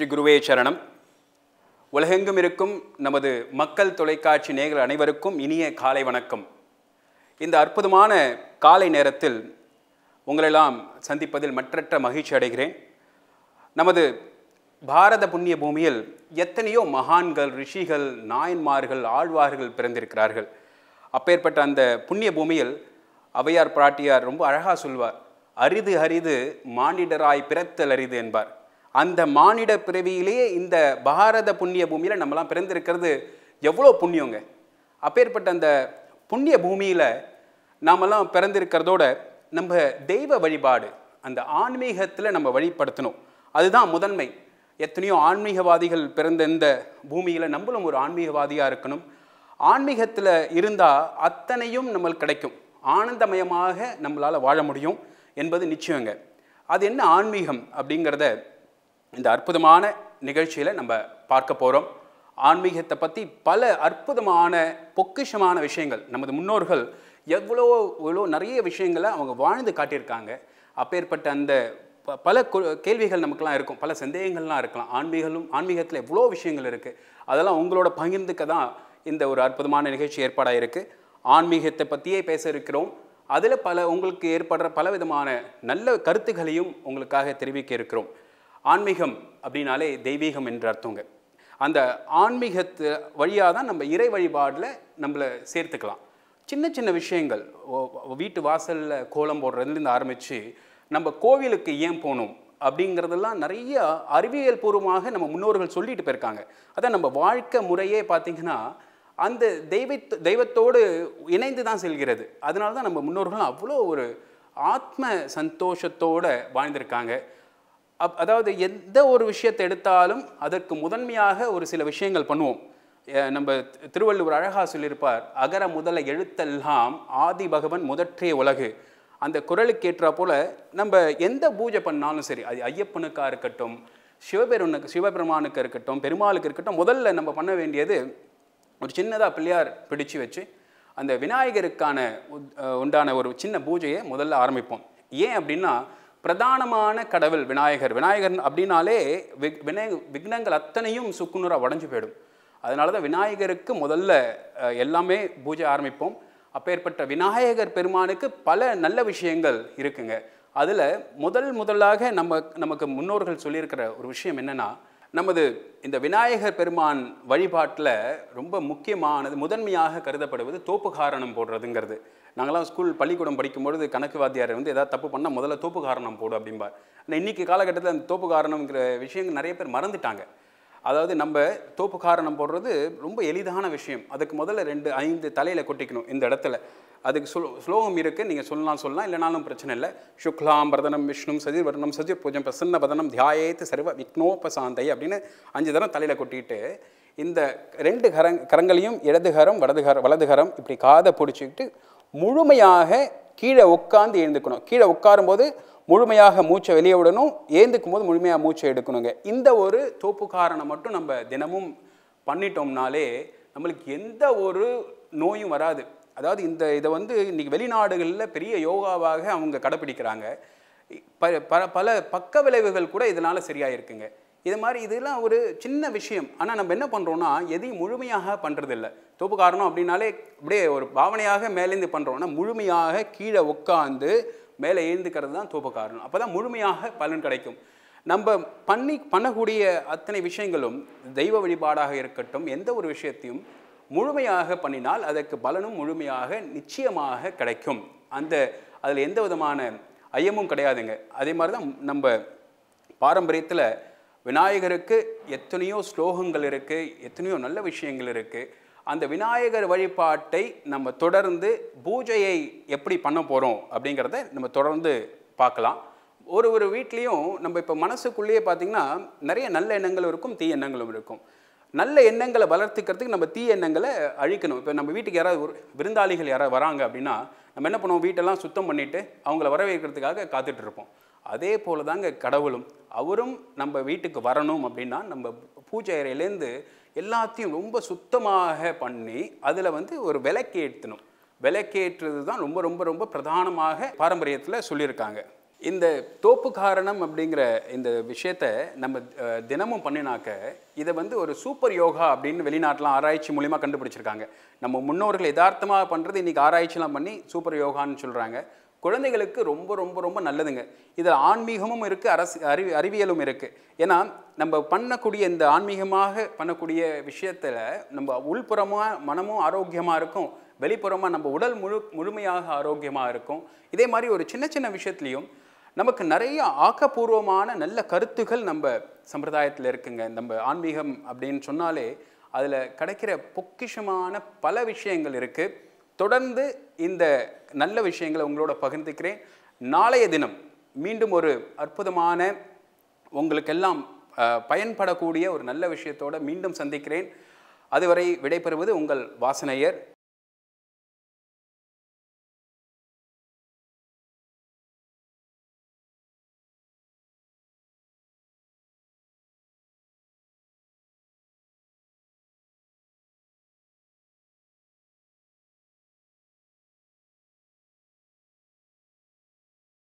ஸ்ரீ குருவே சரணம். உலகெங்கும் இருக்கும் நமது மக்கள் தொலைக்காட்சி நேயர்கள் அனைவருக்கும் இனிய காலை வணக்கம். இந்த அற்புதமான காலை நேரத்தில் உங்களெல்லாம் சந்திப்பதில் மற்றற்ற மகிழ்ச்சி அடைகிறேன். நமது பாரத புண்ணிய பூமியில் எத்தனையோ மகான்கள் ரிஷிகள் நாயன்மார்கள் ஆழ்வார்கள் பிறந்திருக்கிறார்கள். அப்பேற்பட்ட அந்த புண்ணிய பூமியில் அவையார் பிராட்டியார் ரொம்ப அழகாக சொல்வார். அரிது அரிது மானிடராய் பிறத்தல் அரிது என்பார். அந்த மானிட பிறவியிலேயே இந்த பாரத புண்ணிய பூமியில் நம்மலாம் பிறந்திருக்கிறது எவ்வளோ புண்ணியங்க? அப்பேற்பட்ட அந்த புண்ணிய பூமியில் நாமெல்லாம் பிறந்திருக்கிறதோட நம்ம தெய்வ வழிபாடு அந்த ஆன்மீகத்தில் நம்ம வழிபடுத்தணும். அதுதான் முதன்மை. எத்தனையோ ஆன்மீகவாதிகள் பிறந்த இந்த பூமியில் நம்மளும் ஒரு ஆன்மீகவாதியாக இருக்கணும். ஆன்மீகத்தில் இருந்தால் அத்தனையும் நம்மளுக்கு கிடைக்கும். ஆனந்தமயமாக நம்மளால் வாழ முடியும் என்பது நிச்சயங்க. அது என்ன ஆன்மீகம் அப்படிங்கிறத இந்த அற்புதமான நிகழ்ச்சியில் நம்ம பார்க்க போகிறோம் ஆன்மீகத்தை பற்றி பல அற்புதமான பொக்கிஷமான விஷயங்கள். நமது முன்னோர்கள் எவ்வளோ எவ்வளோ நிறைய விஷயங்களை அவங்க வாழ்ந்து காட்டியிருக்காங்க. அப்பேற்பட்ட அந்த ப- பல கு- கேள்விகள் நமக்கெல்லாம் இருக்கும். பல சந்தேகங்கள்லாம் இருக்கலாம். ஆன்மீகலும் ஆன்மீகத்தில் எவ்வளோ விஷயங்கள் இருக்குது அதெல்லாம் உங்களோட பகிர்ந்துக்க தான் இந்த ஒரு அற்புதமான நிகழ்ச்சி ஏற்பாடாக இருக்குது ஆன்மீகத்தை பற்றியே பேச இருக்கிறோம். அதில் பல உங்களுக்கு ஏற்படுற பல விதமான நல்ல கருத்துக்களையும் உங்களுக்காக தெரிவிக்க இருக்கிறோம். ஆன்மீகம் அப்படின்னாலே தெய்வீகம் என்று அர்த்தங்க. அந்த ஆன்மீகத்து வழியாக தான் நம்ம இறை வழிபாடில் நம்மளை சேர்த்துக்கலாம். சின்ன சின்ன விஷயங்கள் வீட்டு வாசலில் கோலம் போடுறதுலேருந்து ஆரம்பித்து நம்ம கோவிலுக்கு ஏன் போகணும் அப்படிங்கிறதெல்லாம் நிறைய அறிவியல் பூர்வமாக நம்ம முன்னோர்கள் சொல்லிட்டு போயிருக்காங்க. அதான் நம்ம வாழ்க்கை முறையே பார்த்திங்கன்னா அந்த தெய்வ தெய்வத்தோடு இணைந்து தான் செல்கிறது. அதனால தான் நம்ம முன்னோர்கள் அவ்வளோ ஒரு ஆத்ம சந்தோஷத்தோடு வாழ்ந்திருக்காங்க. அப் அதாவது எந்த ஒரு விஷயத்தை எடுத்தாலும் அதற்கு முதன்மையாக ஒரு சில விஷயங்கள் பண்ணுவோம். நம்ம தி- திருவள்ளுவர் அழகா சொல்லியிருப்பார் அகர முதல எழுத்தெல்லாம் ஆதி பகவன் முதற்றே உலகு. அந்த குரலுக்கு ஏற்றா போல் நம்ம எந்த பூஜை பண்ணாலும் சரி அது ஐயப்பனுக்கா இருக்கட்டும் சிவபெருனுக்கு சிவபெருமானுக்கு இருக்கட்டும் பெருமாளுக்கு இருக்கட்டும் முதல்ல நம்ம பண்ண வேண்டியது ஒரு சின்னதாக பிள்ளையார் பிடிச்சு வச்சு அந்த விநாயகருக்கான உத்- உண்டான ஒரு சின்ன பூஜையை முதல்ல ஆரம்பிப்போம். ஏன் அப்படின்னா பிரதானமான கடவுள் விநாயகர். விநாயகர் அப்படின்னாலே விக் வினை விக்னங்கள் அத்தனையும் சுக்குநூறாக உடஞ்சு போயிடும். அதனால தான் விநாயகருக்கு முதல்ல எல்லாமே பூஜை ஆரம்பிப்போம். அப்பேற்பட்ட விநாயகர் பெருமானுக்கு பல நல்ல விஷயங்கள் இருக்குங்க. அதில் முதல் முதலாக நம்ம நமக்கு முன்னோர்கள் சொல்லியிருக்கிற ஒரு விஷயம் என்னன்னா நமது இந்த விநாயகர் பெருமான் வழிபாட்டில் ரொம்ப முக்கியமானது முதன்மையாக கருதப்படுவது தோப்பு காரணம் போடுறதுங்கிறது. நாங்களாம் ஸ்கூல் பள்ளிக்கூடம் படிக்கும்பொழுது கணக்கு வாத்தியார் வந்து ஏதாவது தப்பு பண்ணால் முதல்ல தோப்பு காரணம் போடு அப்படிம்பார். ஆனால் இன்னைக்கு காலகட்டத்தில் அந்த தோப்பு காரணம்ங்கிற விஷயங்கள் நிறைய பேர் மறந்துட்டாங்க. அதாவது நம்ம தோப்பு காரணம் போடுறது ரொம்ப எளிதான விஷயம். அதுக்கு முதல்ல ரெண்டு ஐந்து தலையில் கொட்டிக்கணும் இந்த இடத்துல. அதுக்கு ஸ்லோ ஸ்லோகம் இருக்குது நீங்கள் சொல்லலாம் சொல்லலாம். இல்லைனாலும் பிரச்சனை இல்லை. சுக்லாம் பரதனம் விஷ்ணும் சதிர் வர்ணம் சதிர் பூஜம் பிரசன்ன பதனம் தியாயத்து சர்வ விக்னோபசாந்தை அப்படின்னு அஞ்சு தரம் தலையில் கொட்டிட்டு இந்த ரெண்டு கரங் கரங்களையும் இடதுகரம் வலதுகரம் வலதுகரம் இப்படி காதை பிடிச்சிக்கிட்டு முழுமையாக கீழே உட்காந்து எழுந்துக்கணும். கீழே உட்காரும்போது முழுமையாக மூச்சை வெளியே விடணும். ஏந்துக்கும் போது முழுமையாக மூச்சை எடுக்கணுங்க. இந்த ஒரு தோப்பு காரணம் மட்டும் நம்ம தினமும் பண்ணிட்டோம்னாலே நம்மளுக்கு எந்த ஒரு நோயும் வராது. அதாவது இந்த இதை வந்து இன்றைக்கி வெளிநாடுகளில் பெரிய யோகாவாக அவங்க கடைப்பிடிக்கிறாங்க ப பல பல பக்க விளைவுகள் கூட இதனால் சரியாயிருக்குங்க. இது மாதிரி இதெல்லாம் ஒரு சின்ன விஷயம். ஆனால் நம்ம என்ன பண்ணுறோன்னா எதையும் முழுமையாக பண்ணுறதில்ல தோப்பு காரணம் அப்படின்னாலே அப்படியே ஒரு பாவனையாக மேலேந்து பண்ணுறோம்னா முழுமையாக கீழே உட்காந்து மேலே எழுந்துக்கிறது தான் தூப காரணம். அப்போ தான் முழுமையாக பலன் கிடைக்கும். நம்ம பண்ணி பண்ணக்கூடிய அத்தனை விஷயங்களும் தெய்வ வழிபாடாக இருக்கட்டும் எந்த ஒரு விஷயத்தையும் முழுமையாக பண்ணினால் அதற்கு பலனும் முழுமையாக நிச்சயமாக கிடைக்கும். அந்த அதில் எந்த விதமான ஐயமும் கிடையாதுங்க. அதே மாதிரி தான் நம்ம பாரம்பரியத்தில் விநாயகருக்கு எத்தனையோ ஸ்லோகங்கள் இருக்குது எத்தனையோ நல்ல விஷயங்கள் இருக்குது அந்த விநாயகர் வழிபாட்டை நம்ம தொடர்ந்து பூஜையை எப்படி பண்ண போகிறோம் அப்படிங்கிறத நம்ம தொடர்ந்து பார்க்கலாம். ஒரு ஒரு வீட்லேயும் நம்ம இப்போ மனசுக்குள்ளேயே பார்த்திங்கன்னா நிறைய நல்ல எண்ணங்களும் இருக்கும் தீய எண்ணங்களும் இருக்கும். நல்ல எண்ணங்களை வளர்த்துக்கிறதுக்கு நம்ம தீய எண்ணங்களை அழிக்கணும். இப்போ நம்ம வீட்டுக்கு யாராவது ஒரு விருந்தாளிகள் யாராவது வராங்க அப்படின்னா நம்ம என்ன பண்ணுவோம்? வீட்டெல்லாம் சுத்தம் பண்ணிவிட்டு அவங்கள வரவேற்கிறதுக்காக காத்துட்ருப்போம் அதே போல தாங்க கடவுளும். அவரும் நம்ம வீட்டுக்கு வரணும் அப்படின்னா நம்ம பூஜை அறையிலேருந்து எல்லாத்தையும் ரொம்ப சுத்தமாக பண்ணி அதில் வந்து ஒரு விளக்கேற்றணும். விளக்கேற்றுறது தான் ரொம்ப ரொம்ப ரொம்ப பிரதானமாக பாரம்பரியத்தில் சொல்லியிருக்காங்க. இந்த தோப்பு காரணம் அப்படிங்கிற இந்த விஷயத்த நம்ம தினமும் பண்ணினாக்க இதை வந்து ஒரு சூப்பர் யோகா அப்படின்னு வெளிநாட்டில் ஆராய்ச்சி மூலிமா கண்டுபிடிச்சிருக்காங்க. நம்ம முன்னோர்கள் யதார்த்தமாக பண்ணுறது இன்றைக்கி ஆராய்ச்சிலாம் பண்ணி சூப்பர் யோகான்னு சொல்கிறாங்க குழந்தைகளுக்கு ரொம்ப ரொம்ப ரொம்ப நல்லதுங்க. இதில் ஆன்மீகமும் இருக்குது அரசு அறிவி அறிவியலும் இருக்குது ஏன்னா நம்ம பண்ணக்கூடிய இந்த ஆன்மீகமாக பண்ணக்கூடிய விஷயத்தில் நம்ம உள்புறமாக மனமும் ஆரோக்கியமாக இருக்கும் வெளிப்புறமாக நம்ம உடல் முழு முழுமையாக ஆரோக்கியமாக இருக்கும். இதே மாதிரி ஒரு சின்ன சின்ன விஷயத்துலையும் நமக்கு நிறைய ஆக்கப்பூர்வமான நல்ல கருத்துகள் நம்ம சம்பிரதாயத்தில் இருக்குங்க. நம்ம ஆன்மீகம் அப்படின்னு சொன்னாலே அதில் கிடைக்கிற பொக்கிஷமான பல விஷயங்கள் இருக்குது தொடர்ந்து இந்த நல்ல விஷயங்களை உங்களோட பகிர்ந்துக்கிறேன். நாளைய தினம் மீண்டும் ஒரு அற்புதமான உங்களுக்கெல்லாம் பயன்படக்கூடிய ஒரு நல்ல விஷயத்தோடு மீண்டும் சந்திக்கிறேன். அதுவரை விடைபெறுவது உங்கள் வாசனையர்